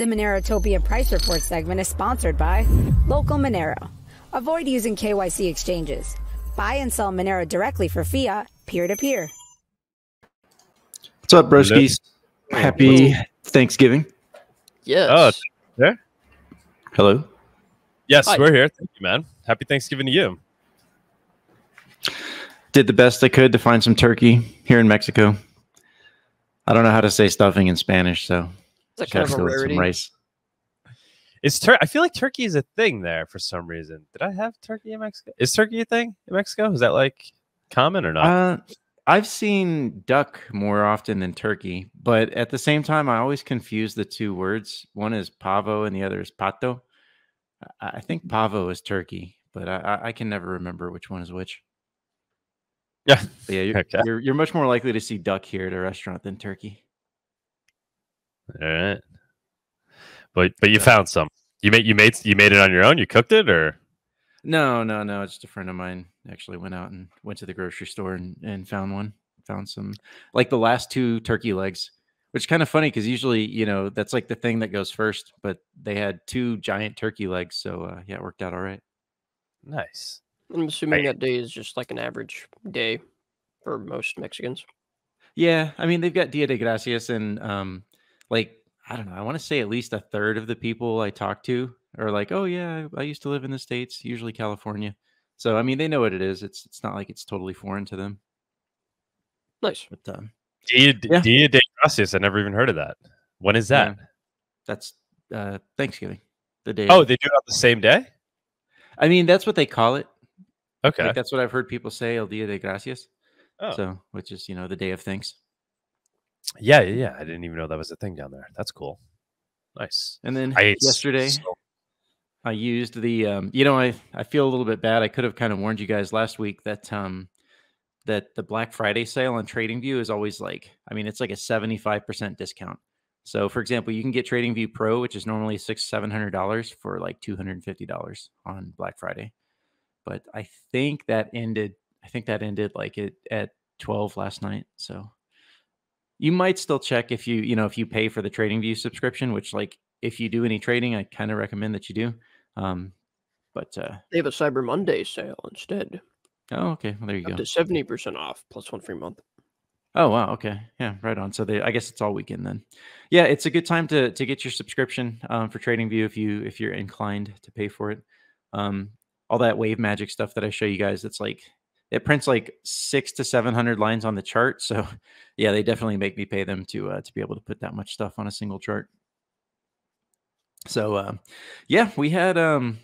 The Monerotopian Price Report segment is sponsored by Local Monero. Avoid using KYC exchanges. Buy and sell Monero directly for fiat, peer to peer. What's up, broskies? Happy Thanksgiving. Yes. Oh, there. Hello. Yes, Hi. we're here. Thank you, man. Happy Thanksgiving to you. Did the best I could to find some turkey here in Mexico. I don't know how to say stuffing in Spanish, so Is that kind have of a go some rarity? rice. Is tur- I feel like turkey is a thing there for some reason. Did I have turkey in Mexico? Is turkey a thing in Mexico? Is that like common or not? Uh, I've seen duck more often than turkey, but at the same time, I always confuse the two words. One is pavo and the other is pato. I, I think pavo is turkey, but I, I, I can never remember which one is which. yeah. But yeah, you're, Okay. you're you're much more likely to see duck here at a restaurant than turkey. All right. But but you found some. You made you made you made it on your own. You cooked it or No, no, no. It's just a friend of mine actually went out and went to the grocery store and, and found one. Found some like the last two turkey legs, which is kind of funny because usually, you know, that's like the thing that goes first, but they had two giant turkey legs. So uh, yeah, it worked out all right. nice. I'm assuming Right. that day is just like an average day for most Mexicans. Yeah, I mean they've got Dia de Gracias and um like I don't know, I want to say at least a third of the people I talk to are like, "Oh yeah, I, I used to live in the states, usually California." So I mean, they know what it is. It's it's not like it's totally foreign to them. Nice. But um Dia, Yeah. Dia de Gracias. I never even heard of that. When is that? that's uh Thanksgiving. The day. Oh, of- they do it on the same day. I mean, that's what they call it. Okay. Like that's what I've heard people say, El Dia de Gracias. Oh. So, which is, you know, the day of thanks. Yeah, yeah, yeah. I didn't even know that was a thing down there. That's cool. Nice. And then I yesterday so- I used the um, you know, I I feel a little bit bad. I could have kind of warned you guys last week that um that the Black Friday sale on TradingView is always like, I mean, it's like a 75% discount. So for example, you can get TradingView Pro, which is normally six, seven hundred dollars for like two hundred and fifty dollars on Black Friday. But I think that ended I think that ended like it at 12 last night. So you might still check if you, you know, if you pay for the trading view subscription, which like if you do any trading, I kind of recommend that you do. Um, but uh, They have a Cyber Monday sale instead. oh, okay, well, there you Up go. to 70% off plus one free month. Oh wow, okay, yeah, right on. So they, I guess it's all weekend then. Yeah, it's a good time to to get your subscription um, for trading view if you if you're inclined to pay for it. Um, all that wave magic stuff that I show you guys, it's like it prints like six to seven hundred lines on the chart. So yeah, they definitely make me pay them to uh, to be able to put that much stuff on a single chart. So uh, yeah, we had um,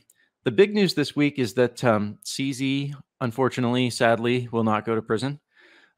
the big news this week is that um, CZ unfortunately, sadly, will not go to prison.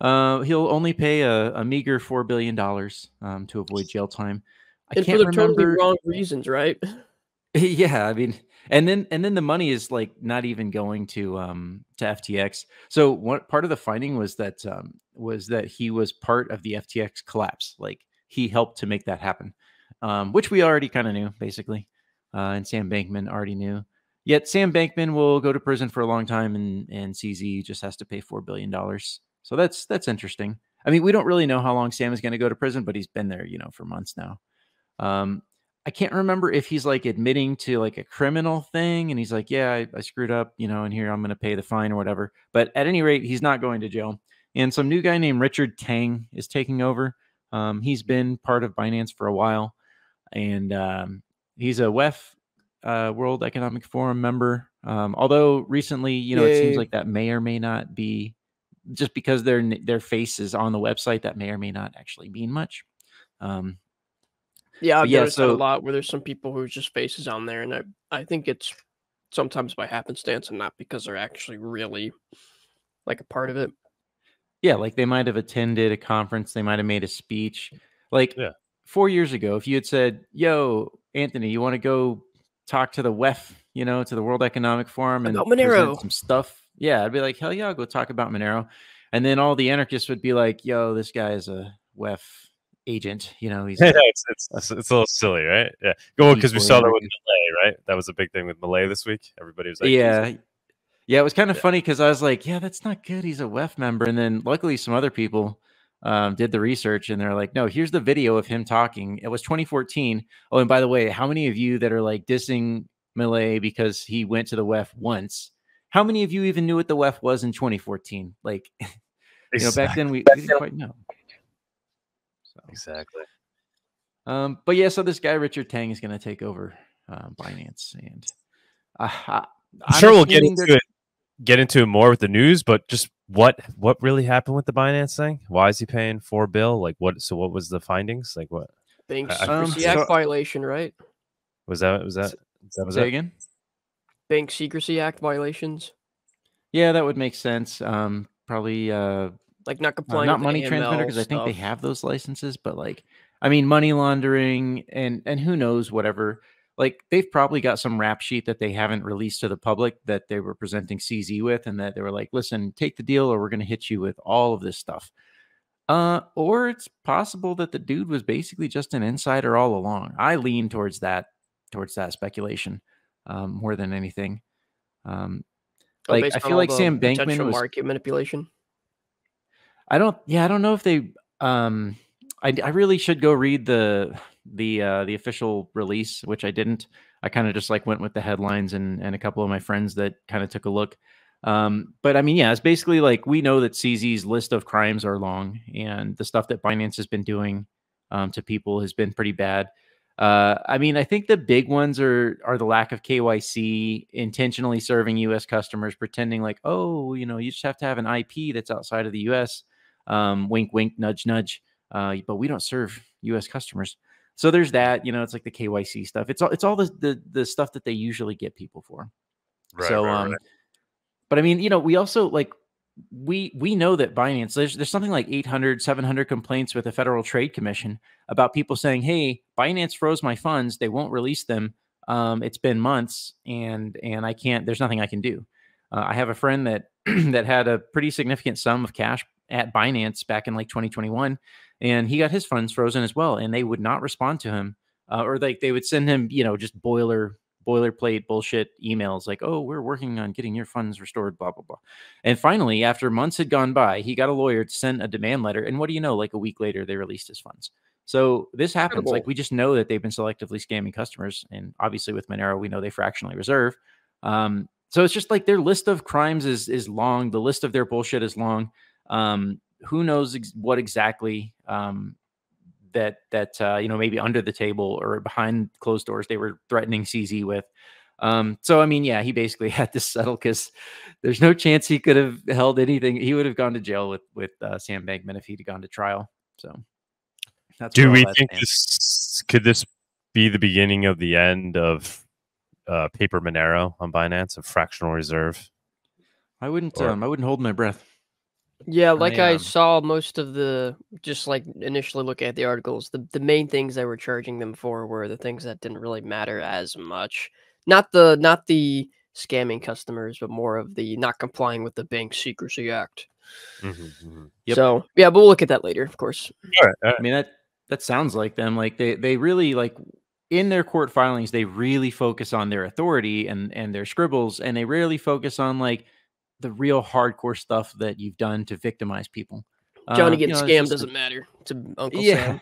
Uh, he'll only pay a, a meager four billion dollars um, to avoid jail time. I and for can't the remember. totally wrong reasons, right? yeah, I mean, and then and then the money is like not even going to um to FTX. So what part of the finding was that um was that he was part of the FTX collapse. Like he helped to make that happen, um, which we already kind of knew basically, uh, and Sam Bankman already knew. Yet Sam Bankman will go to prison for a long time, and and CZ just has to pay four billion dollars. So that's that's interesting. I mean, we don't really know how long Sam is going to go to prison, but he's been there, you know, for months now. Um, I can't remember if he's like admitting to like a criminal thing and he's like, yeah, I, I screwed up, you know, and here I'm going to pay the fine or whatever. But at any rate, he's not going to jail. And some new guy named Richard Teng is taking over. Um, he's been part of Binance for a while, and um, he's a WEF uh, World Economic Forum member. Um, although recently, you know, it seems like that may or may not be just because their their face is on the website. That may or may not actually mean much. Um, Yeah, I've But yeah, noticed that so- a lot where there's some people whose just faces on there, and I, I think it's sometimes by happenstance and not because they're actually really like a part of it. Yeah, like they might have attended a conference, they might have made a speech. Like Yeah. four years ago, if you had said, Yo, Anthony, you want to go talk to the WEF, you know, to the World Economic Forum and About Monero." some stuff. Yeah, I'd be like, Hell yeah, I'll go talk about Monero. And then all the anarchists would be like, Yo, this guy is a WEF agent, you know, he's it's, it's, it's a little silly, right? Yeah. Go because we saw that with Milei, right? That was a big thing with Milei this week. Everybody was like, yeah. Yeah, it was kind of Yeah. funny because I was like, yeah, that's not good. He's a WEF member. And then luckily some other people um, did the research and they're like, no, here's the video of him talking. It was 2014. Oh, and by the way, how many of you that are like dissing Milei because he went to the WEF once? How many of you even knew what the WEF was in 2014? Like, you know, back then we, we didn't quite know. So, Exactly. um, but yeah, so this guy Richard Teng is going to take over um, Binance, and uh, I, I'm sure we'll get into they're- it get into it more with the news, but just what what really happened with the Binance thing? Why is he paying four bill? Like what so what was the findings? Like what Bank I- Um, Secrecy Act so- violation, right? was that was that that was Say it? again. Bank Secrecy Act violations, Yeah, that would make sense. Um, probably uh, like not Uh, complying. not with money transmitter because I think they have those licenses, but like, I mean, money laundering and and who knows whatever. Like they've probably got some rap sheet that they haven't released to the public that they were presenting CZ with, and that they were like, "Listen, take the deal, or we're going to hit you with all of this stuff." Uh, or it's possible that the dude was basically just an insider all along. I lean towards that, towards that speculation, um, more than anything. Um, Oh, like, I feel like Sam Bankman was- market manipulation. I don't. Yeah, I don't know if they. Um, I I really should go read the the uh, the official release, which I didn't. I kind of just like went with the headlines and and a couple of my friends that kind of took a look. Um, but I mean, yeah, it's basically like we know that CZ's list of crimes are long, and the stuff that Binance has been doing um, to people has been pretty bad. Uh, I mean, I think the big ones are are the lack of KYC, intentionally serving U.S. customers, pretending like, oh, you know, you just have to have an IP that's outside of the U.S. Um, wink, wink, nudge, nudge. Uh, but we don't serve U.S. customers, so there's that. You know, it's like the KYC stuff. It's all it's all the the, the stuff that they usually get people for. Right, so, um, but I mean, you know, we also like we we know that Binance there's there's something like 800 700 complaints with the Federal Trade Commission about people saying, "Hey, Binance froze my funds. They won't release them. Um, it's been months, and and I can't. There's nothing I can do." Uh, I have a friend that that had a pretty significant sum of cash at Binance back in like 2021, and he got his funds frozen as well, and they would not respond to him, uh, or like they would send him, you know, just boiler boilerplate bullshit emails like, "Oh, we're working on getting your funds restored," blah blah blah. And finally, after months had gone by, he got a lawyer to send a demand letter, and what do you know? Like a week later, they released his funds. So this happens. Like we just know that they've been selectively scamming customers, and obviously with Monero, we know they fractionally reserve. Um, so it's just like their list of crimes is is long. The list of their bullshit is long. Um, who knows ex- what exactly um, that that uh, you know maybe under the table or behind closed doors they were threatening CZ with. Um, so I mean, yeah, he basically had to settle because there's no chance he could have held anything. He would have gone to jail with with uh, Sam Bankman if he'd gone to trial. So Do we think stands. this could this be the beginning of the end of uh, paper Monero on Binance of fractional reserve? I wouldn't or- um, I wouldn't hold my breath. Yeah, like I um, saw most of the just like initially looking at the articles, the the main things they were charging them for were the things that didn't really matter as much. Not the not the scamming customers, but more of the not complying with the Bank Secrecy Act. Yep. So yeah, but we'll look at that later, of course. All right, all right. I mean that that sounds like them. Like they they really like in their court filings they really focus on their authority and and their scribbles, and they rarely focus on like the real hardcore stuff that you've done to victimize people. Johnny you getting know, scammed doesn't matter to Uncle yeah. Sam.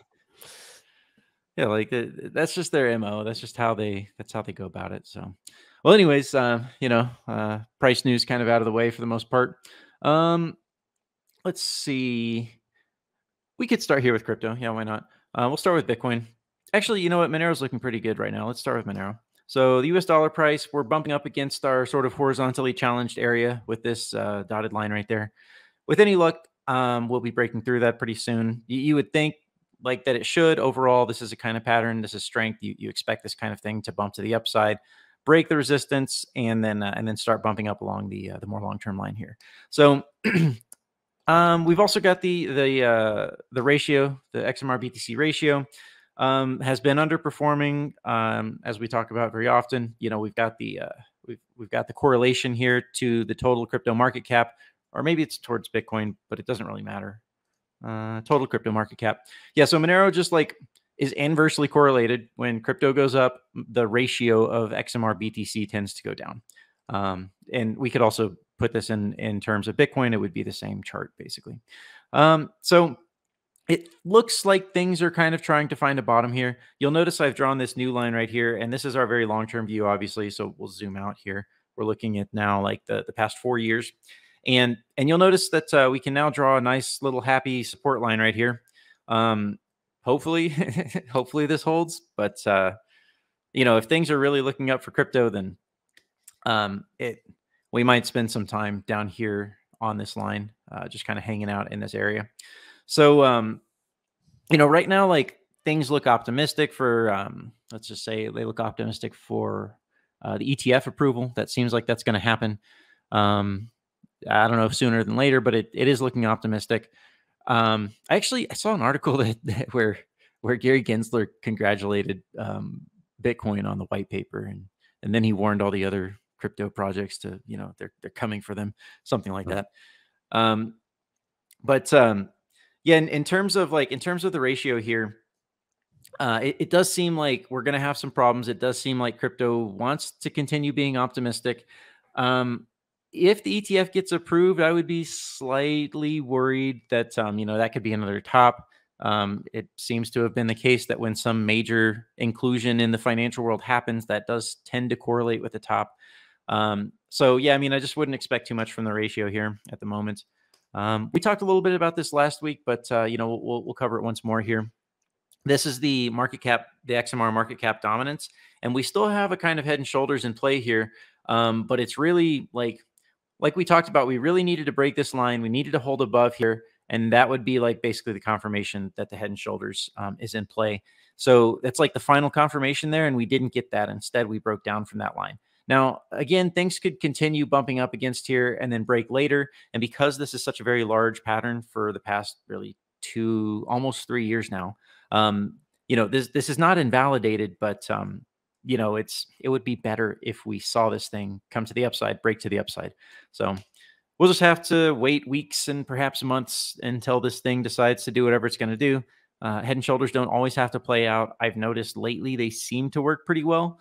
Yeah, like uh, that's just their mo. That's just how they that's how they go about it. So, well, anyways, uh, you know, uh, price news kind of out of the way for the most part. Um, let's see. We could start here with crypto. Yeah, why not? Uh, we'll start with Bitcoin. Actually, you know what? Monero's looking pretty good right now. Let's start with Monero. So the U.S. dollar price, we're bumping up against our sort of horizontally challenged area with this uh, dotted line right there. With any luck, um, we'll be breaking through that pretty soon. You, you would think like that it should. Overall, this is a kind of pattern. This is strength. You you expect this kind of thing to bump to the upside, break the resistance, and then uh, and then start bumping up along the uh, the more long term line here. So. Um, we've also got the the uh, the ratio, the XMR BTC ratio, um, has been underperforming. Um, as we talk about very often, you know, we've got the uh, we've we've got the correlation here to the total crypto market cap, or maybe it's towards Bitcoin, but it doesn't really matter. Uh, total crypto market cap, yeah. So Monero just like is inversely correlated. When crypto goes up, the ratio of XMR BTC tends to go down. Um, and we could also put this in in terms of Bitcoin. It would be the same chart basically. Um, so it looks like things are kind of trying to find a bottom here. You'll notice I've drawn this new line right here, and this is our very long-term view, obviously. So we'll zoom out here. We're looking at now like the, the past four years. And and you'll notice that uh, we can now draw a nice little happy support line right here. Um, hopefully, hopefully this holds. But uh, you know, if things are really looking up for crypto, then um, it we might spend some time down here on this line, uh, just kind of hanging out in this area. So, um, you know, right now, like things look optimistic for, um, let's just say they look optimistic for uh, the ETF approval. That seems like that's going to happen. Um, I don't know if sooner than later, but it, it is looking optimistic. Um, I actually I saw an article that, that where where Gary Gensler congratulated um, Bitcoin on the white paper, and and then he warned all the other crypto projects to you know they're they're coming for them, something like that. Um, but um, yeah, in, in terms of like in terms of the ratio here, uh, it, it, does seem like we're going to have some problems. It does seem like crypto wants to continue being optimistic. Um, if the ETF gets approved, I would be slightly worried that um, you know that could be another top. Um, it seems to have been the case that when some major inclusion in the financial world happens, that does tend to correlate with the top. Um, so yeah, I mean, I just wouldn't expect too much from the ratio here at the moment. Um, we talked a little bit about this last week, but uh, you know we'll, we'll cover it once more here. This is the market cap, the XMR market cap dominance, and we still have a kind of head and shoulders in play here. Um, but it's really like, like we talked about, we really needed to break this line. We needed to hold above here, and that would be like basically the confirmation that the head and shoulders um, is in play. So that's like the final confirmation there, and we didn't get that. Instead, we broke down from that line. Now, again, things could continue bumping up against here and then break later. And because this is such a very large pattern for the past really two, almost three years now, um, you know, this this is not invalidated, but um, you know, it's it would be better if we saw this thing come to the upside, break to the upside. So we'll just have to wait weeks and perhaps months until this thing decides to do whatever it's going to do. Uh, head and shoulders don't always have to play out. I've noticed lately they seem to work pretty well.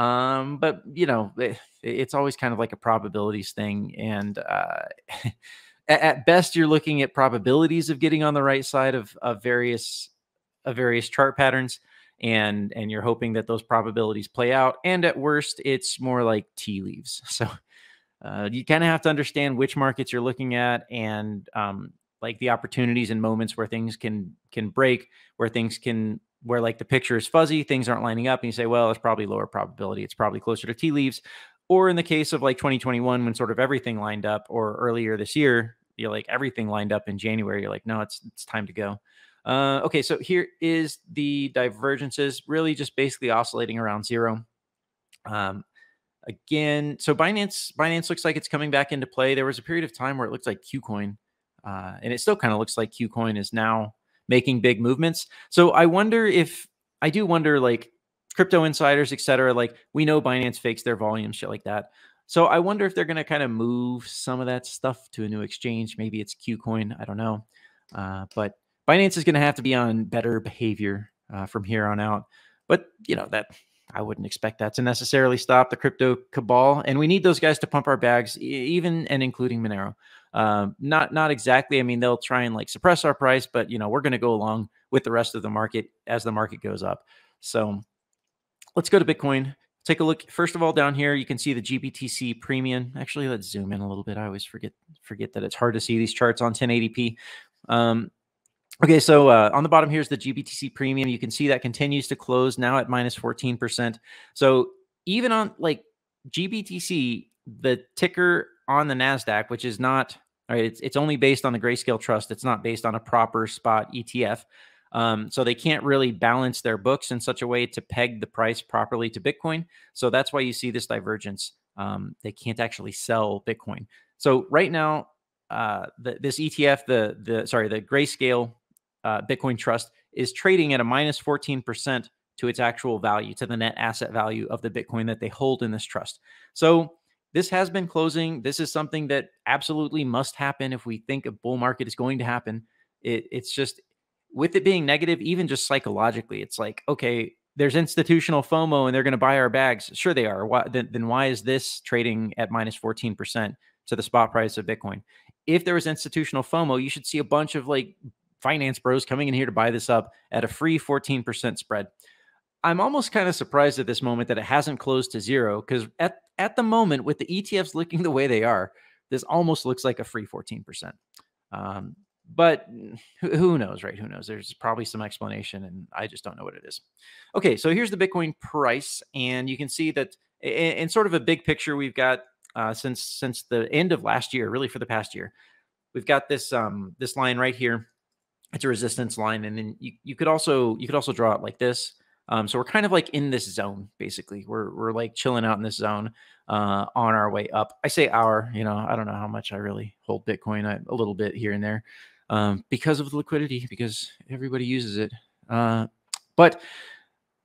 Um, but you know, it, it's always kind of like a probabilities thing, and uh, at, at, best, you're looking at probabilities of getting on the right side of, of various of various chart patterns, and and you're hoping that those probabilities play out. And at worst, it's more like tea leaves. So uh, you kind of have to understand which markets you're looking at, and um, like the opportunities and moments where things can can break, where things can where like the picture is fuzzy, things aren't lining up, and you say, well, it's probably lower probability. It's probably closer to tea leaves. Or in the case of like 2021, when sort of everything lined up, or earlier this year, you're like everything lined up in January. You're like, no, it's it's time to go. Uh, okay, so here is the divergences, really just basically oscillating around zero. Um, again, so Binance Binance looks like it's coming back into play. There was a period of time where it looked like KuCoin, uh, and it still kind of looks like KuCoin is now making big movements. So I wonder if I do wonder like crypto insiders, et cetera, like we know Binance fakes their volume, shit like that. So I wonder if they're going to kind of move some of that stuff to a new exchange. Maybe it's KuCoin. I don't know. Uh, but Binance is going to have to be on better behavior uh, from here on out. But, you know, that I wouldn't expect that to necessarily stop the crypto cabal. And we need those guys to pump our bags, even and including Monero. Um, not not exactly. I mean, they'll try and like suppress our price, but you know, we're going to go along with the rest of the market as the market goes up. So let's go to Bitcoin. Take a look. First of all, down here you can see the GBTC premium. Actually, let's zoom in a little bit. I always forget forget that it's hard to see these charts on 1080p. Um, okay, so uh, on the bottom here is the GBTC premium. You can see that continues to close now at minus 14%. So even on like GBTC, the ticker on the Nasdaq, which is not right. It's it's only based on the Grayscale Trust. It's not based on a proper spot ETF. Um, so they can't really balance their books in such a way to peg the price properly to Bitcoin. So that's why you see this divergence. Um, they can't actually sell Bitcoin. So right now, uh, the, this ETF, the the sorry, the Grayscale uh, Bitcoin Trust is trading at a minus fourteen percent to its actual value, to the net asset value of the Bitcoin that they hold in this trust. So this has been closing. This is something that absolutely must happen if we think a bull market is going to happen. It, it's just with it being negative, even just psychologically, it's like, okay, there's institutional FOMO and they're going to buy our bags. Sure, they are. Why, then, then why is this trading at minus 14% to the spot price of Bitcoin? If there was institutional FOMO, you should see a bunch of like finance bros coming in here to buy this up at a free 14% spread. I'm almost kind of surprised at this moment that it hasn't closed to zero because at, at the moment, with the ETFs looking the way they are, this almost looks like a free 14%. Um, but who knows, right? Who knows? There's probably some explanation, and I just don't know what it is. Okay, so here's the Bitcoin price, and you can see that in, in sort of a big picture, we've got uh, since since the end of last year, really for the past year, we've got this um, this line right here. It's a resistance line, and then you, you could also you could also draw it like this. Um, so we're kind of like in this zone, basically. We're we're like chilling out in this zone uh, on our way up. I say our, you know, I don't know how much I really hold Bitcoin, I, a little bit here and there, um, because of the liquidity, because everybody uses it. Uh, but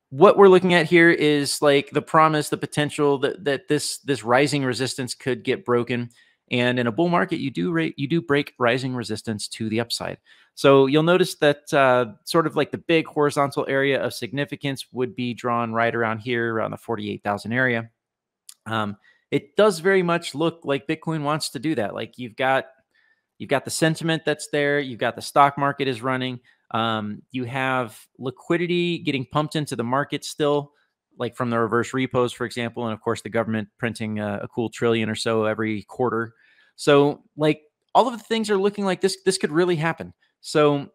what we're looking at here is like the promise, the potential that that this this rising resistance could get broken. And in a bull market, you do rate you do break rising resistance to the upside. So you'll notice that uh, sort of like the big horizontal area of significance would be drawn right around here, around the 48,000 area. Um, it does very much look like Bitcoin wants to do that. Like you've got you've got the sentiment that's there, you've got the stock market is running, um, you have liquidity getting pumped into the market still, like from the reverse repos, for example, and of course the government printing a, a cool trillion or so every quarter. So like all of the things are looking like this this could really happen. So,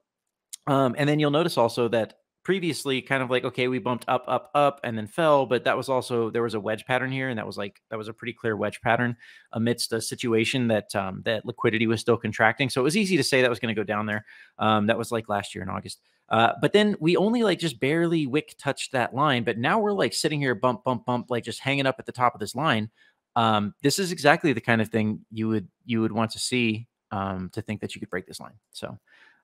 um, and then you'll notice also that previously kind of like okay we bumped up up up and then fell but that was also there was a wedge pattern here and that was like that was a pretty clear wedge pattern amidst a situation that um, that liquidity was still contracting so it was easy to say that was going to go down there um, that was like last year in august uh, but then we only like just barely wick touched that line but now we're like sitting here bump bump bump like just hanging up at the top of this line um, this is exactly the kind of thing you would you would want to see um, to think that you could break this line so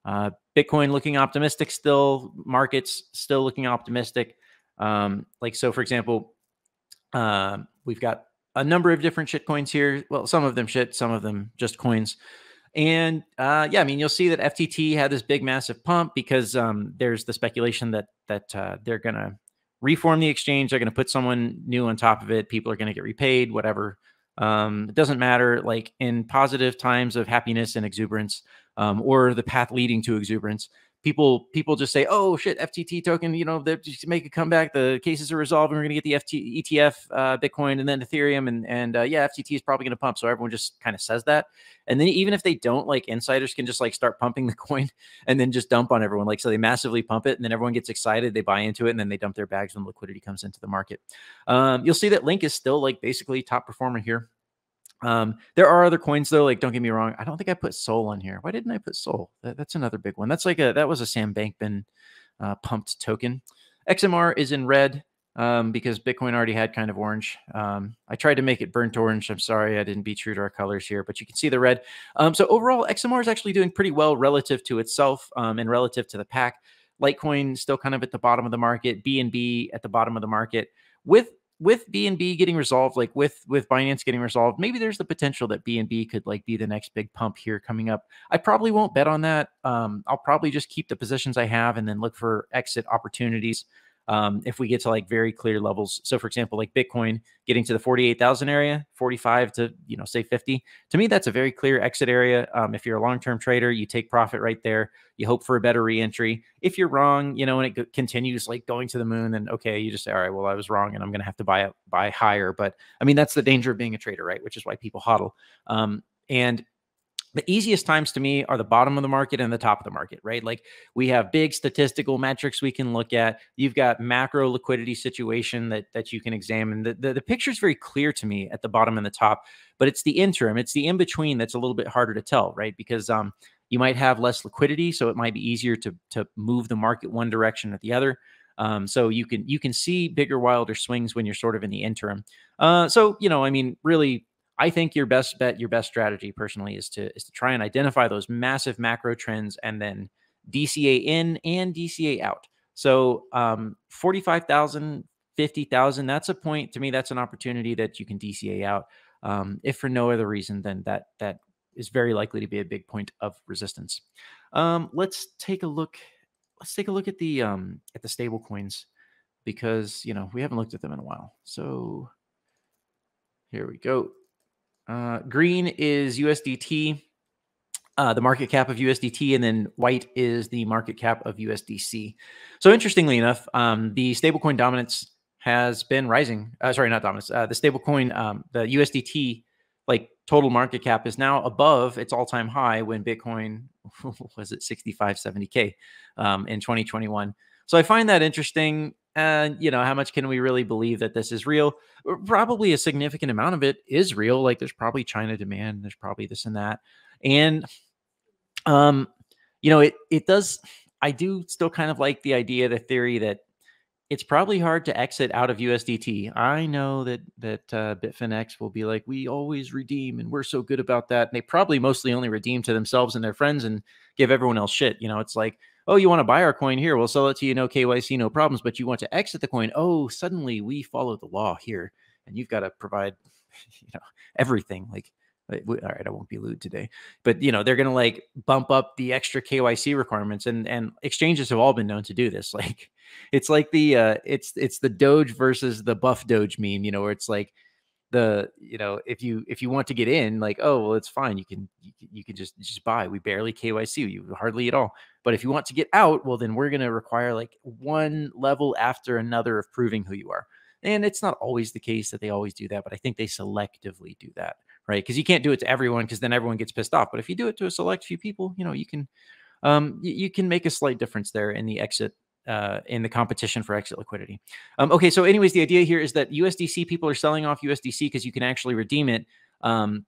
uh, Bitcoin looking optimistic still, markets still looking optimistic. Um, like, so for example, uh, we've got a number of different shit coins here. Well, some of them shit, some of them just coins. And uh, yeah, I mean, you'll see that FTT had this big, massive pump because um, there's the speculation that that uh, they're gonna reform the exchange. They're gonna put someone new on top of it. People are gonna get repaid, whatever. Um, it doesn't matter. Like in positive times of happiness and exuberance, um, or the path leading to exuberance. People people just say, "Oh shit, FTT token, you know, they just make a comeback. The cases are resolved, and we're going to get the FT, ETF, uh, Bitcoin, and then Ethereum, and and uh, yeah, FTT is probably going to pump." So everyone just kind of says that, and then even if they don't, like insiders can just like start pumping the coin and then just dump on everyone. Like so, they massively pump it, and then everyone gets excited, they buy into it, and then they Um, there are other coins though. Like, don't get me wrong. I don't think I put Sol on here. Why didn't I put Sol? That, that's another big one. That's like a that was a Sam Bankman uh, pumped token. XMR is in red um, because Bitcoin already had kind of orange. Um, I tried to make it burnt orange. I'm sorry I didn't be true to our colors here, but you can see the red. Um, so overall, XMR is actually doing pretty well relative to itself um, and relative to the pack. Litecoin still kind of at the bottom of the market. BNB at the bottom of the market. With with BNB getting resolved, like with with Binance getting resolved, maybe there's the potential that BNB could like be the next big pump here coming up. I probably won't bet on that. Um, I'll probably just keep the positions I have and then look for exit opportunities um, if we get to like very clear levels. So, for example, like Bitcoin getting to the 48,000 area, 45 to, you know, say 50. To me, that's a very clear exit area. Um, if you're a long term trader, you take profit right there. You hope for a better reentry. If you're wrong, you know, and it continues like going to the moon, then okay, you just say, all right, well, I was wrong and I'm going to have to buy up, buy higher. But I mean, that's the danger of being a trader, right? Which is why people hodl. Um, and the easiest times to me are the bottom of the market and the top of the market, right? Like we have big statistical metrics we can look at. You've got macro liquidity situation that that you can examine. The, the, the picture is very clear to me at the bottom and the top, but it's the interim, it's the in between that's a little bit harder to tell, right? Because um, you might have less liquidity, so it might be easier to to move the market one direction or the other. Um, so you can you can see bigger, wilder swings when you're sort of in the interim. Uh, so you know, I mean, really I think your best bet, your best strategy personally is to is to try and identify those massive macro trends and then DCA in and DCA out. So um, 45,000, 50,000, that's a point to me. That's an opportunity that you can DCA out. Um, if for no other reason, then that that is very likely to be a big point of resistance. Um, let's take a look. Let's take a look at the um, at the stable coins because you know we haven't looked at them in a while. So here we go. Uh, green is USDT. uh, the market cap of USDT, and then white is the market cap of USDC. So interestingly enough, um, the stablecoin dominance has been rising. Uh, sorry, not dominance. Uh, the stablecoin, um, the USDT, like total market cap is now above its all-time high when Bitcoin was at 65, 70k um, in 2021. So I find that interesting. And you know, how much can we really believe that this is real? Probably a significant amount of it is real. Like there's probably China demand, there's probably this and that, and um, you know, it it does. I do still kind of like the idea, the theory that it's probably hard to exit out of USDT. I know that that uh, Bitfinex will be like, we always redeem, and we're so good about that. And they probably mostly only redeem to themselves and their friends, and give everyone else shit. You know, it's like, oh, you want to buy our coin here? We'll sell it to you, no KYC, no problems. But you want to exit the coin? Oh, suddenly we follow the law here, and you've got to provide, you know, everything. Like all right, I won't be lewd today, but you know they're gonna like bump up the extra KYC requirements, and and exchanges have all been known to do this. Like it's like the uh, it's it's the Doge versus the Buff Doge meme, you know, where it's like the you know if you if you want to get in, like oh well it's fine, you can you, can just just buy. We barely KYC you hardly at all. But if you want to get out, well then we're gonna require like one level after another of proving who you are. And it's not always the case that they always do that, but I think they selectively do that right? Because you can't do it to everyone because then everyone gets pissed off. But if you do it to a select few people, you know, you can um, you, you can make a slight difference there in the exit uh, in the competition for exit liquidity. Um, okay, so anyways, the idea here is that USDC people are selling off USDC because you can actually redeem it, um,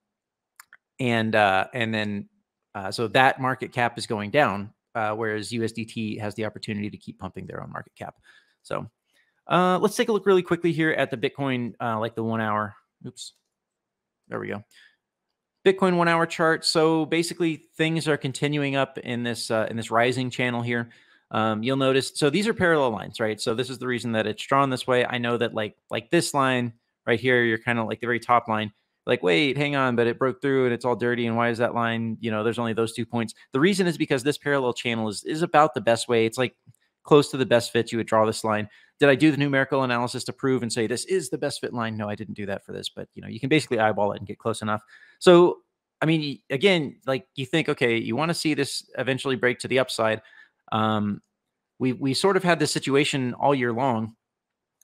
and uh, and then uh, so that market cap is going down, uh, whereas USDT has the opportunity to keep pumping their own market cap. So uh, let's take a look really quickly here at the Bitcoin, uh, like the one hour. Oops, there we go. Bitcoin one hour chart. So basically, things are continuing up in this in this rising channel here. Um, you'll notice. So these are parallel lines, right? So this is the reason that it's drawn this way. I know that like like this line right here, you're kind of like the very top line. Like, wait, hang on, but it broke through and it's all dirty. And why is that line? You know, there's only those two points. The reason is because this parallel channel is is about the best way. It's like close to the best fit. You would draw this line. Did I do the numerical analysis to prove and say this is the best fit line? No, I didn't do that for this, but you know, you can basically eyeball it and get close enough. So, I mean, again, like you think, okay, you want to see this eventually break to the upside. Um, we we sort of had this situation all year long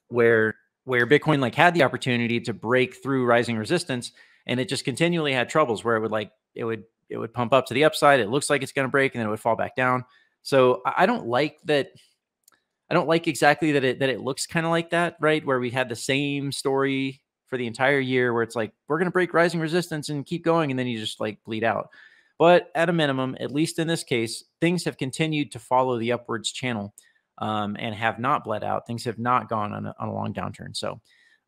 where where Bitcoin like had the opportunity to break through rising resistance and it just continually had troubles where it would like it would it would pump up to the upside. It looks like it's going to break and then it would fall back down. So I don't like that I don't like exactly that it that it looks kind of like that, right? Where we had the same story for the entire year where it's like we're going to break rising resistance and keep going and then you just like bleed out. But at a minimum, at least in this case, things have continued to follow the upwards channel um, and have not bled out. Things have not gone on a, on a long downturn. So,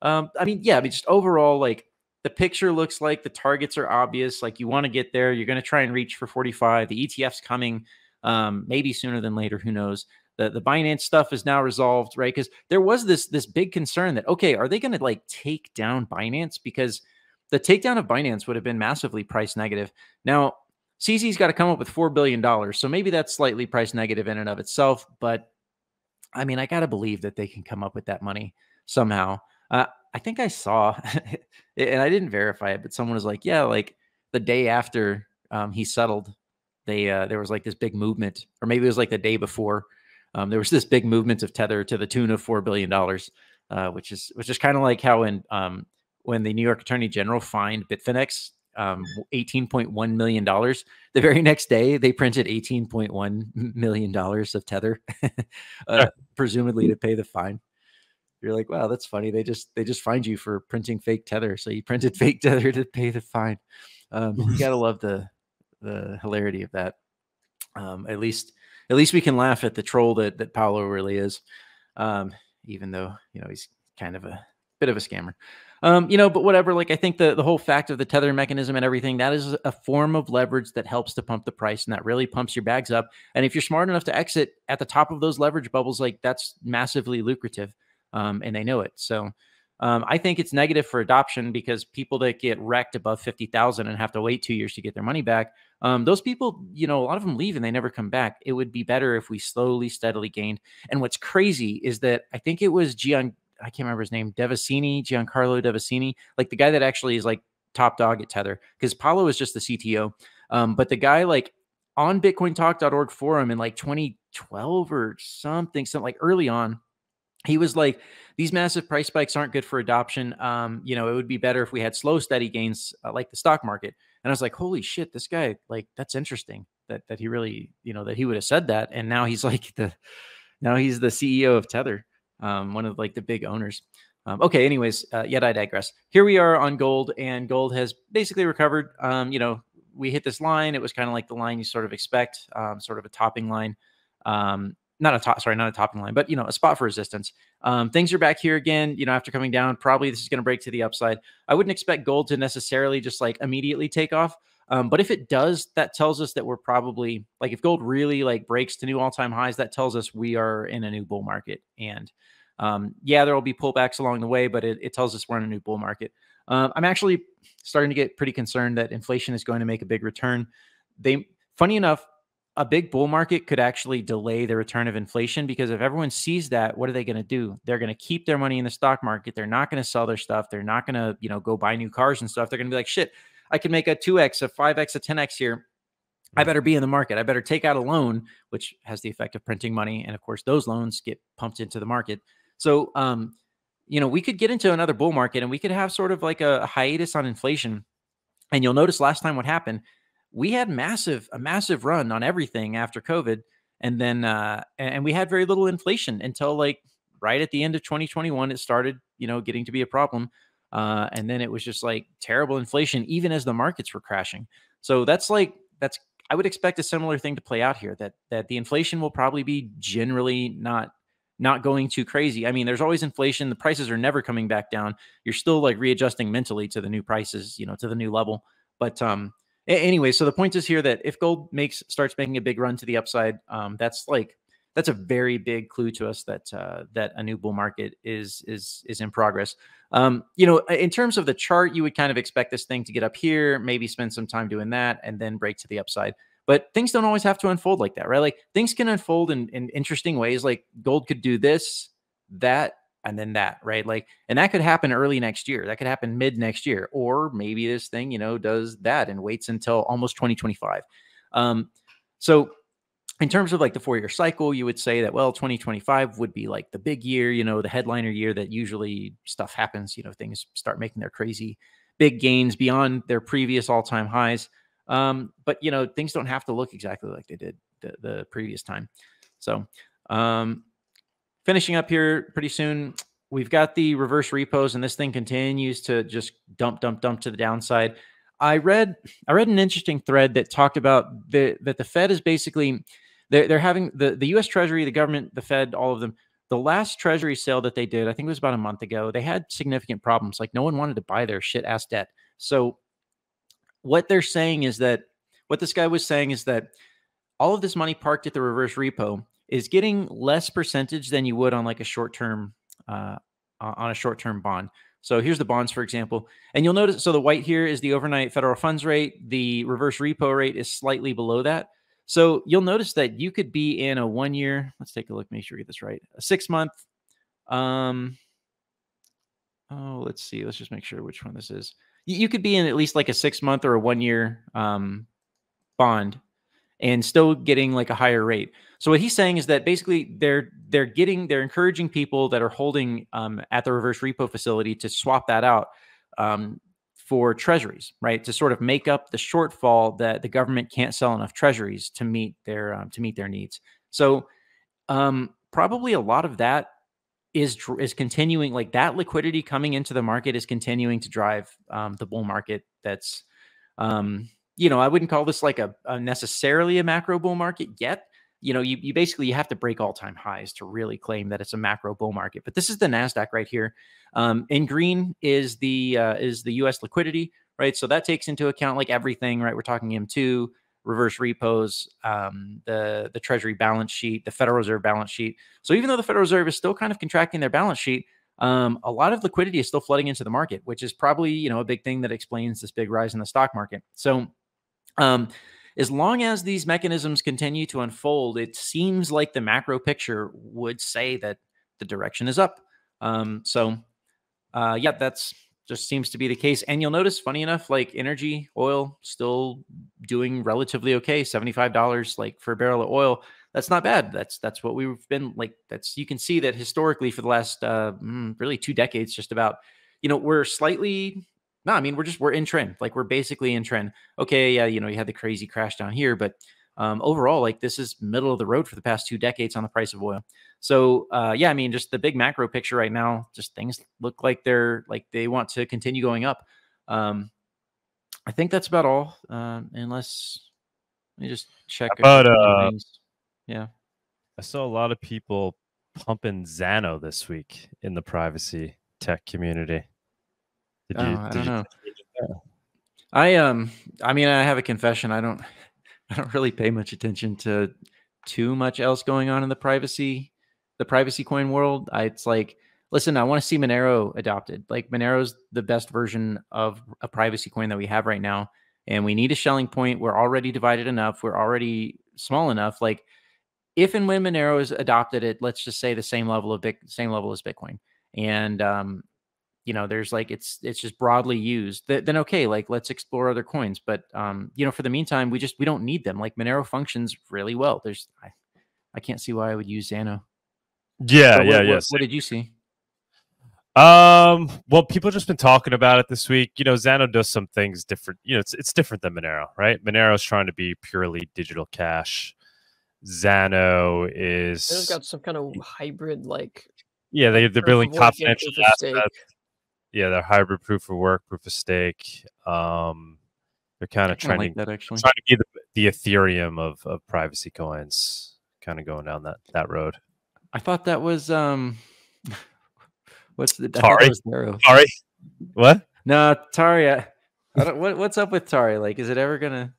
um, I mean, yeah, I mean, just overall, like the picture looks like the targets are obvious. Like you want to get there, you're going to try and reach for 45. The ETF's coming um, maybe sooner than later. Who knows? the the Binance stuff is now resolved, right? Because there was this this big concern that okay, are they going to like take down Binance because the takedown of Binance would have been massively price negative. Now CZ's got to come up with four billion dollars, so maybe that's slightly price negative in and of itself. But I mean, I got to believe that they can come up with that money somehow. Uh, I think I saw, and I didn't verify it, but someone was like, "Yeah, like the day after um, he settled, they uh, there was like this big movement, or maybe it was like the day before um, there was this big movement of tether to the tune of four billion dollars, uh, which is which is kind of like how in um, when the New York Attorney General fined Bitfinex um, $18.1 million. The very next day, they printed $18.1 million of Tether, uh, presumably to pay the fine. You're like, wow, that's funny. They just they just fined you for printing fake Tether, so you printed fake Tether to pay the fine. Um, you gotta love the the hilarity of that. Um, at least at least we can laugh at the troll that that Paolo really is, um, even though you know he's kind of a bit of a scammer. Um, you know, but whatever. Like I think the the whole fact of the tether mechanism and everything that is a form of leverage that helps to pump the price and that really pumps your bags up. And if you're smart enough to exit at the top of those leverage bubbles, like that's massively lucrative, um, and they know it. So um, I think it's negative for adoption because people that get wrecked above 50,000 and have to wait two years to get their money back, um, those people, you know, a lot of them leave and they never come back. It would be better if we slowly, steadily gained. And what's crazy is that I think it was Gian, I can't remember his name, Devasini, Giancarlo Devasini, like the guy that actually is like top dog at Tether, because Paolo is just the CTO. Um, but the guy like on BitcoinTalk.org forum in like 2012 or something, something like early on, he was like, these massive price spikes aren't good for adoption. Um, you know, it would be better if we had slow, steady gains uh, like the stock market. And I was like, holy shit, this guy, like, that's interesting that that he really, you know, that he would have said that. And now he's like the, now he's the CEO of Tether, um, one of like the big owners. Um, okay, anyways, uh, yet I digress. Here we are on gold, and gold has basically recovered. Um, you know, we hit this line. It was kind of like the line you sort of expect, um, sort of a topping line. Um, not a top, sorry, not a topping line, but you know, a spot for resistance. Um, things are back here again. You know, after coming down, probably this is going to break to the upside. I wouldn't expect gold to necessarily just like immediately take off. Um, but if it does, that tells us that we're probably like if gold really like breaks to new all-time highs, that tells us we are in a new bull market. And um, yeah, there will be pullbacks along the way, but it, it tells us we're in a new bull market. Um, I'm actually starting to get pretty concerned that inflation is going to make a big return. They, funny enough, a big bull market could actually delay the return of inflation because if everyone sees that, what are they going to do? They're going to keep their money in the stock market. They're not going to sell their stuff. They're not going to, you know, go buy new cars and stuff. They're going to be like, shit, I can make a 2x, a 5x, a 10x here. I better be in the market. I better take out a loan, which has the effect of printing money. And of course, those loans get pumped into the market. So, um, you know, we could get into another bull market and we could have sort of like a, a hiatus on inflation. And you'll notice last time what happened, we had massive, a massive run on everything after COVID. And then, uh, and we had very little inflation until like right at the end of 2021, it started, you know, getting to be a problem. Uh, and then it was just like terrible inflation, even as the markets were crashing. So that's like, that's, I would expect a similar thing to play out here that, that the inflation will probably be generally not not going too crazy. I mean, there's always inflation. The prices are never coming back down. You're still like readjusting mentally to the new prices, you know, to the new level. But um anyway, so the point is here that if gold makes starts making a big run to the upside, um that's like that's a very big clue to us that uh, that a new bull market is is is in progress. Um, you know, in terms of the chart, you would kind of expect this thing to get up here, maybe spend some time doing that, and then break to the upside. But things don't always have to unfold like that, right? Like things can unfold in, in interesting ways. Like gold could do this, that, and then that, right? Like, and that could happen early next year. That could happen mid next year. Or maybe this thing, you know, does that and waits until almost 2025. Um, so in terms of like the four year cycle, you would say that, well, 2025 would be like the big year, you know, the headliner year that usually stuff happens, you know, things start making their crazy big gains beyond their previous all time highs. Um, but you know, things don't have to look exactly like they did the, the previous time. So, um, finishing up here pretty soon, we've got the reverse repos, and this thing continues to just dump, dump, dump to the downside. I read I read an interesting thread that talked about the that the Fed is basically they're, they're having the, the US Treasury, the government, the Fed, all of them. The last Treasury sale that they did, I think it was about a month ago, they had significant problems. Like no one wanted to buy their shit ass debt. So what they're saying is that what this guy was saying is that all of this money parked at the reverse repo is getting less percentage than you would on like a short term uh, on a short term bond. So here's the bonds, for example, and you'll notice. So the white here is the overnight federal funds rate. The reverse repo rate is slightly below that. So you'll notice that you could be in a one year. Let's take a look. Make sure we get this right. A six month. Um. Oh, let's see. Let's just make sure which one this is you could be in at least like a six month or a one year um, bond and still getting like a higher rate. So what he's saying is that basically they're they're getting they're encouraging people that are holding um, at the reverse repo facility to swap that out um, for treasuries, right? To sort of make up the shortfall that the government can't sell enough treasuries to meet their um, to meet their needs. So um, probably a lot of that is is continuing like that liquidity coming into the market is continuing to drive um, the bull market. That's um, you know I wouldn't call this like a, a, necessarily a macro bull market yet. You know, you, you basically you have to break all time highs to really claim that it's a macro bull market. But this is the Nasdaq right here. Um, in green is the uh, is the U.S. liquidity, right? So that takes into account like everything, right? We're talking M2, reverse repos, um, the the Treasury balance sheet, the Federal Reserve balance sheet. So even though the Federal Reserve is still kind of contracting their balance sheet, um, a lot of liquidity is still flooding into the market, which is probably you know a big thing that explains this big rise in the stock market. So um, as long as these mechanisms continue to unfold, it seems like the macro picture would say that the direction is up. Um, so uh, yeah, that's just seems to be the case. And you'll notice, funny enough, like energy oil still doing relatively okay. Seventy-five dollars like for a barrel of oil. That's not bad. That's that's what we've been like. That's you can see that historically for the last uh, mm, really two decades, just about. You know, we're slightly. No, I mean we're just we're in trend. Like we're basically in trend. Okay, yeah, you know, you had the crazy crash down here, but um, overall, like this is middle of the road for the past two decades on the price of oil. So uh, yeah, I mean, just the big macro picture right now, just things look like they're like they want to continue going up. Um, I think that's about all. Uh, unless let me just check. But uh, yeah, I saw a lot of people pumping Zano this week in the privacy tech community. Did you? Oh, I don't know. I um, I mean, I have a confession. I don't. I don't really pay much attention to too much else going on in the privacy, the privacy coin world. I, it's like, listen, I want to see Monero adopted. Like Monero's the best version of a privacy coin that we have right now, and we need a Schelling point. We're already divided enough. We're already small enough. Like if and when Monero is adopted at let's just say the same level of big same level as Bitcoin, and um, you know there's like it's it's just broadly used then okay like let's explore other coins but um you know for the meantime we just we don't need them like monero functions really well there's i, I can't see why i would use zano. Yeah yeah what, yeah what, what did you see? Um well people just been talking about it this week you know zano does some things different you know it's, it's different than monero right? Monero's trying to be purely digital cash zano is it's got some kind of hybrid like yeah they, they're building confidential assets yeah, they're hybrid proof of work, proof of stake. Um, they're kind of trying like to that actually. trying to be the, the Ethereum of, of privacy coins, kind of going down that that road. I thought that was um, what's the Tari? Tari, what? No, Tari. I, I don't, what, what's up with Tari? Like, is it ever gonna?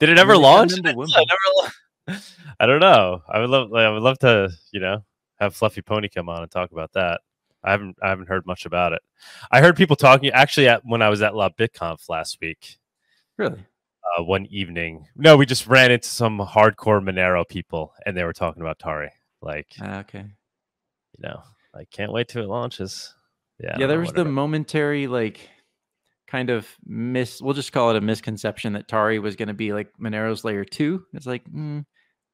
Did it ever launch? I, never, I don't know. I would love. Like, I would love to. You know, have Fluffy Pony come on and talk about that. I haven't I haven't heard much about it. I heard people talking actually at when I was at La BitConf last week. Really? Uh, one evening. No, we just ran into some hardcore Monero people and they were talking about Tari. Like uh, okay. You know, I can't wait till it launches. Yeah. Yeah, there was the momentary like kind of miss we'll just call it a misconception that Tari was going to be like Monero's layer 2. It's like mm.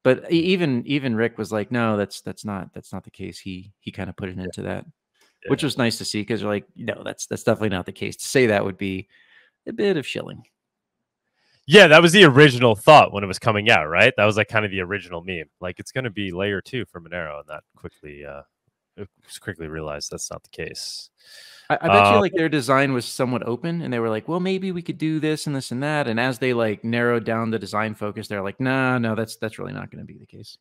but even even Rick was like no, that's that's not that's not the case. He he kind of put it into that yeah. which was nice to see because you're like, no, that's that's definitely not the case. To say that would be a bit of shilling. Yeah, that was the original thought when it was coming out, right? That was like kind of the original meme. Like it's going to be layer two for Monero, and that quickly, uh, quickly realized that's not the case. I, I bet you um like their design was somewhat open, and they were like, well, maybe we could do this and this and that. And as they like narrowed down the design focus, they're like, no, no, that's that's really not going to be the case.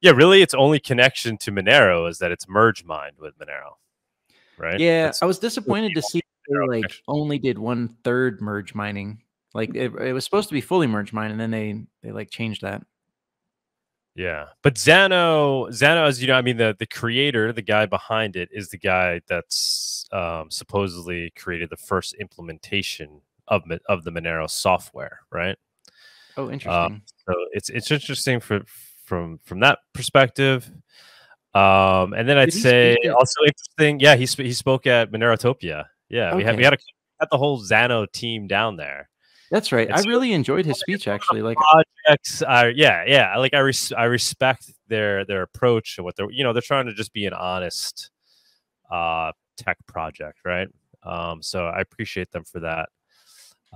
Yeah, really, its only connection to Monero is that it's merge mined with Monero right? Yeah, That's I was disappointed to see they like only did one third merge mining. Like it, it was supposed to be fully merge mine, and then they they like changed that. Yeah, but Zano, Zano, as you know, I mean, the the creator, the guy behind it, is the guy that's um, supposedly created the first implementation of of the Monero software, right? Oh, um, interesting. so it's it's interesting for from from that perspective. Um, and then I'd say also interesting. Yeah, he sp- he spoke at Monerotopia. Yeah, okay. we had we had, a, had the whole Zano team down there. That's right. I really enjoyed his speech actually. Like projects are yeah, yeah. Like I res- I respect their their approach and what they're you know, they're trying to just be an honest uh tech project, right? Um so I appreciate them for that.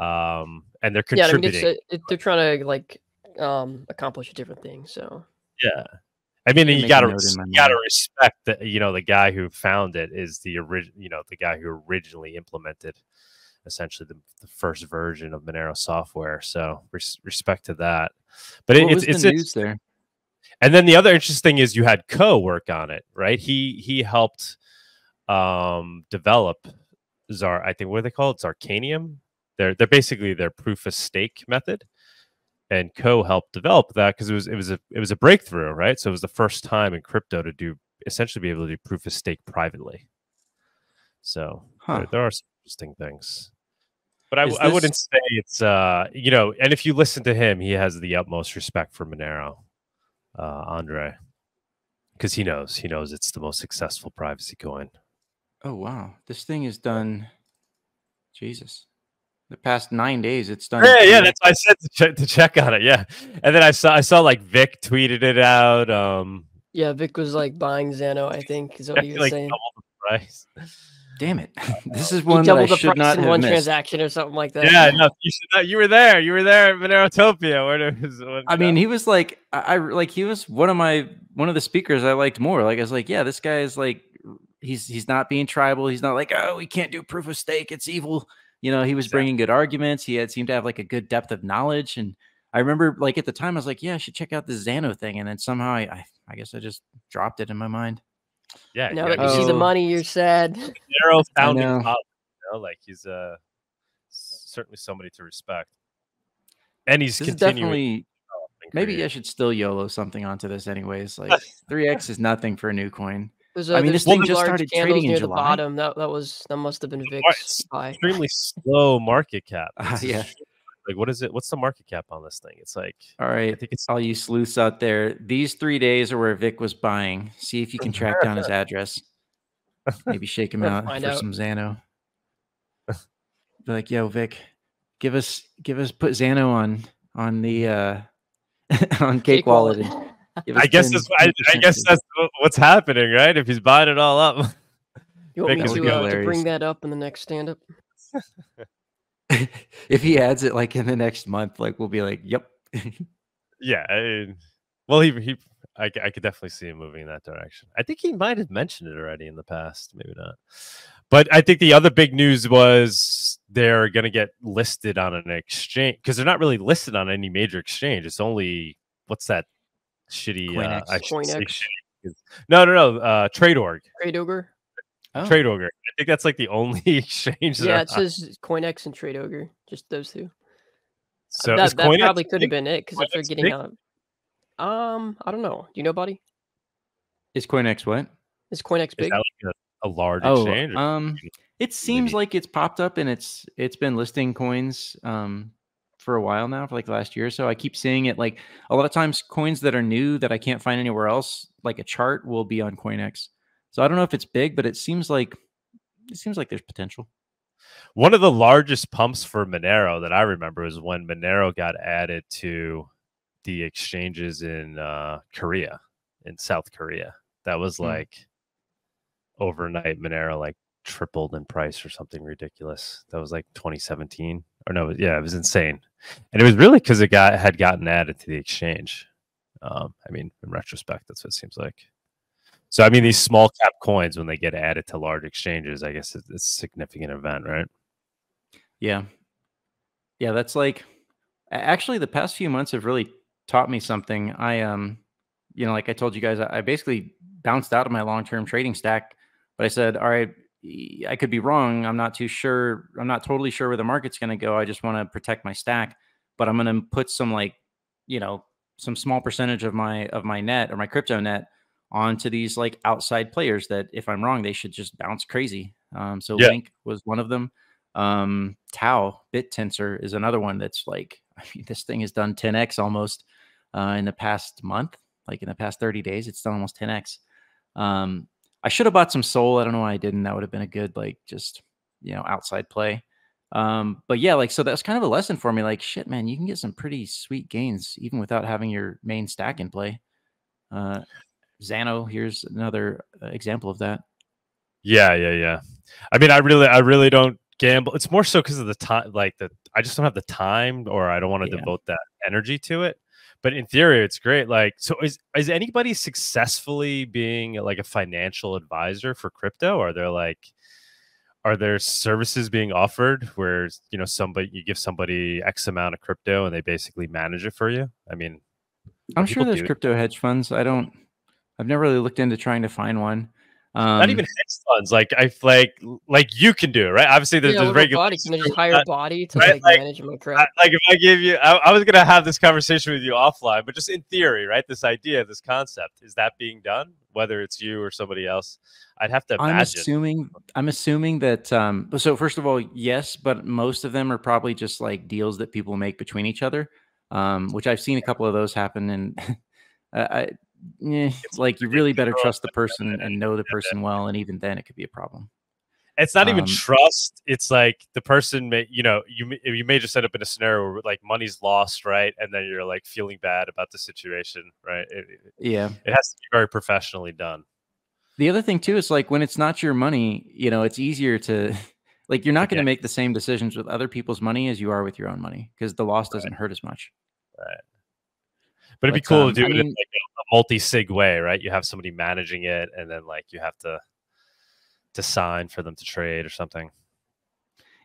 Um and they're contributing. Yeah, I mean, it's a, it, they're trying to like um accomplish a different thing, so yeah. I mean, you gotta you gotta respect that. You know, the guy who found it is the original. You know, the guy who originally implemented essentially the, the first version of Monero software. So res- respect to that. But it, it's it's, it's there. And then the other interesting thing is you had koe work on it, right? He he helped um develop Zar. I think what do they call it? Zarcanum. They're they're basically their proof of stake method and koe helped develop that because it was it was a it was a breakthrough, right? So it was the first time in crypto to do essentially be able to do proof of stake privately. So huh. there, there, are some interesting things, but I, this... I wouldn't say it's uh you know, and if you listen to him, he has the utmost respect for Monero, uh, Andre, because he knows he knows it's the most successful privacy coin. Oh wow, this thing is done Jesus. The past nine days, it's done. Yeah, yeah, that's why I said to check, to check on it. Yeah, and then I saw I saw like Vic tweeted it out. Um, Yeah, Vic was like buying Zano, I think, is what he was like saying. double the price. Damn it! this is He one that I the should price not in have one missed. transaction or something like that. Yeah, no, you should not. You were there. You were there at Monerotopia. Where it was, when, I mean, he was like, I, I like he was one of my one of the speakers I liked more. Like I was like, yeah, this guy is like, he's he's not being tribal. He's not like, oh, we can't do proof of stake. It's evil. You know, he was Exactly. bringing good arguments. He had seemed to have like a good depth of knowledge. And I remember, like at the time, I was like, yeah, I should check out the Zano thing. And then somehow I, I, I guess I just dropped it in my mind. yeah, Now yeah, that you see the Oh. money, you're sad. narrow founding know. father, you know, like he's uh certainly somebody to respect. And he's This continuing. maybe I should still YOLO something onto this, anyways. Like 3x is nothing for a new coin. There's, I uh, mean, this thing just large started candles trading in near the bottom. That that was that must have been Right, Vic's it's extremely slow market cap. It's yeah. Like what is it? What's the market cap on this thing? It's like all right. I think it's all you sleuths out there, these three days are where Vic was buying. See if you can track down his address. Maybe shake him out for out. some Zano. Be like, yo, Vic, give us give us put Zano on on the uh on Cake, Cake Wallet. Wallet. And give I guess that's I, I guess that's what's happening, right? If he's buying it all up. You want me to, uh, to bring that up in the next stand up? if he adds it like in the next month, like we'll be like, yep. yeah. I, well, he he I, c- I could definitely see him moving in that direction. I think he might have mentioned it already in the past, maybe not. But I think the other big news was they're going to get listed on an exchange because they're not really listed on any major exchange. It's only what's that shitty? Uh, I should say CoinEx. shitty 'cause- No, no, no. Uh, Trade Org. Trade Ogre? Oh, Trade Org. I think that's like the only exchange. that Yeah, are it says CoinEx and Trade Ogre. Just those two. So that is that CoinEx probably could have been it because if they're getting big? out. Um, I don't know. Do you know, buddy? Is CoinEx what? Is CoinEx Is big? that like a, a large Oh, exchange? um, it seems maybe- like it's popped up and it's it's been listing coins um for a while now, for like the last year or so. I keep seeing it like a lot of times coins that are new that I can't find anywhere else, like a chart will be on CoinEx. So I don't know if it's big, but it seems like it seems like there's potential. One of the largest pumps for Monero that I remember is when Monero got added to the exchanges in uh, Korea, in South Korea. That was Hmm. like overnight Monero like tripled in price or something ridiculous. That was like 2017 or no, yeah, it was insane, and it was really because it got had gotten added to the exchange. Um, I mean, in retrospect, that's what it seems like. So, I mean, these small cap coins when they get added to large exchanges, I guess it's, it's a significant event, right? Yeah. Yeah, that's like actually the past few months have really taught me something. I um you know, like I told you guys, I basically bounced out of my long-term trading stack, but I said, all right, I could be wrong. I'm not too sure. I'm not totally sure where the market's going to go. I just want to protect my stack, but I'm going to put some like, you know, some small percentage of my of my net or my crypto net onto these like outside players that if I'm wrong, they should just bounce crazy. Um, so Yeah. Link was one of them. Um, Tau Bit Tensor is another one that's like, I mean, this thing has done 10x almost uh, in the past month, like in the past 30 days, it's done almost 10x. Um, I should have bought some Sol. I don't know why I didn't. That would have been a good, like, just you know, outside play. Um, but yeah, like, so that's kind of a lesson for me. Like, shit, man, you can get some pretty sweet gains even without having your main stack in play. Uh, Zano, here's another uh, example of that. Yeah, yeah, yeah. I mean, I really, I really don't gamble. It's more so because of the time. Like the, I just don't have the time, or I don't want to Yeah. devote that energy to it. But in theory, it's great. Like, so is is anybody successfully being like a financial advisor for crypto? Are there like, are there services being offered where you know somebody you give somebody X amount of crypto and they basically manage it for you? I mean, I'm sure there's crypto hedge funds. I don't, I've never really looked into trying to find one. Um, not even hedge funds. Like I like like you can do it, right? Obviously, there's, yeah, there's what regular. body? Can I just hire a body to right, like, like, manage my I, like if I give you, I, I was gonna have this conversation with you offline, but just in theory, right? This idea, this concept, is that being done? Whether it's you or somebody else, I'd have to I'm assuming I'm assuming that um so first of all, yes, but most of them are probably just like deals that people make between each other. Um, which I've seen a couple of those happen and uh, I eh, like you really better trust the person and know the person well, and even then it could be a problem. It's not even Um, trust. It's like the person may, you know, you may- you may just end up in a scenario where like money's lost, right? And then you're like feeling bad about the situation, right? It, Yeah. it has to be very professionally done. The other thing too is like when it's not your money, you know, it's easier to like you're not going to make the same decisions with other people's money as you are with your own money because the loss doesn't hurt as much. But it'd be cool um, to do I it in like a, a multi-sig way, right? You have somebody managing it, and then like you have to to sign for them to trade or something.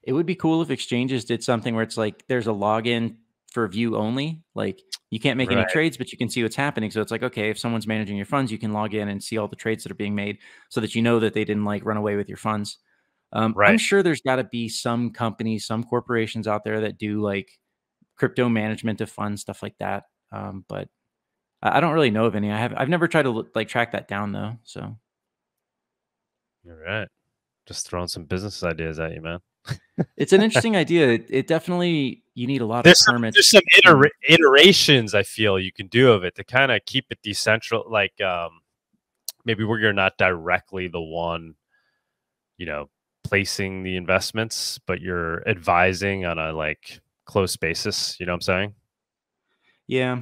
It would be cool if exchanges did something where it's like there's a login for view only. Like you can't make any trades, but you can see what's happening. So it's like, okay, if someone's managing your funds, you can log in and see all the trades that are being made so that you know that they didn't like run away with your funds. Um, I'm sure there's got to be some companies, some corporations out there that do like crypto management of funds, stuff like that. Um, but I I don't really know of any. I have I've never tried to look, like track that down though. So All right, just throwing some business ideas at you, man. it's an interesting idea. It, it definitely you need a lot There's of some, permits. there's some itera- iterations I feel you can do of it to kind of keep it decentral, like um, maybe where you're not directly the one, you know, placing the investments, but you're advising on a like close basis. You know what I'm saying? Yeah,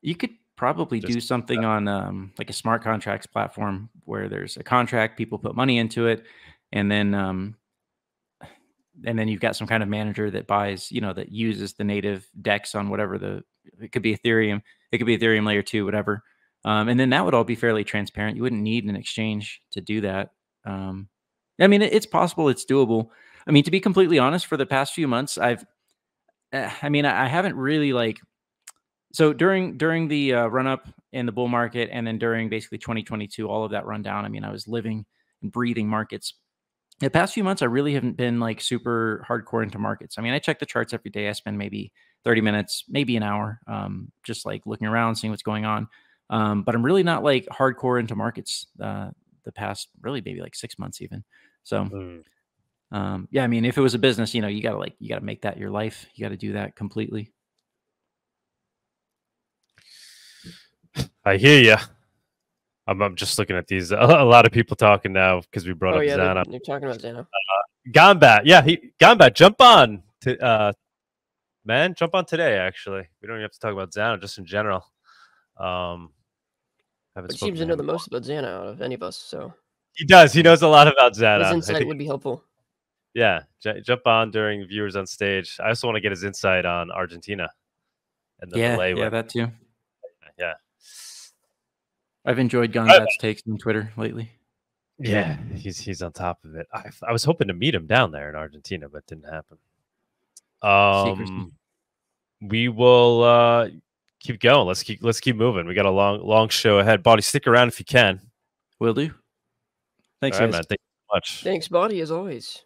you could probably do Just- something on um, like a smart contracts platform where there's a contract, people put money into it, and then um, and then you've got some kind of manager that buys, you know, that uses the native DEX on whatever the it could be Ethereum, it could be Ethereum layer two, whatever, um, and then that would all be fairly transparent. You wouldn't need an exchange to do that. Um, I mean, it- it's possible, it's doable. I mean, to be completely honest, for the past few months, I've, eh, I mean, I I haven't really like so during during the uh, run up in the bull market and then during basically 2022 all of that rundown i mean i was living and breathing markets. The past few months i really haven't been like super hardcore into markets. I mean i check the charts every day. I spend maybe 30 minutes maybe an hour um, just like looking around seeing what's going on. Um, but i'm really not like hardcore into markets uh, the past really maybe like six months even. So Mm. um, yeah i mean if it was a business you know you gotta like you gotta make that your life. You gotta do that completely I hear you. I'm, I'm just looking at these. A, a lot of people talking now because we brought Oh up yeah, they're, Zano. they're talking about Zano. Gombat, yeah, he Gombat, jump on, to, uh, man, jump on today. Actually, we don't even have to talk about Zano, just in general. Um, haven't he seems to know the in most about Zano out of any of us, so He does. He knows a lot about Zano. I insight would be helpful. yeah, j- jump on during viewers on stage. I also want to get his insight on Argentina and the yeah Milei yeah women. that too yeah, I've enjoyed Gonzat's takes on Twitter lately. yeah. He's he's on top of it. I, I was hoping to meet him down there in Argentina, but it didn't happen. Um, we will uh keep going. Let's keep let's keep moving. We got a long long show ahead. Body, stick around if you can. Will do. Thanks, All right, man. Thank you so much. Thanks, body, as always.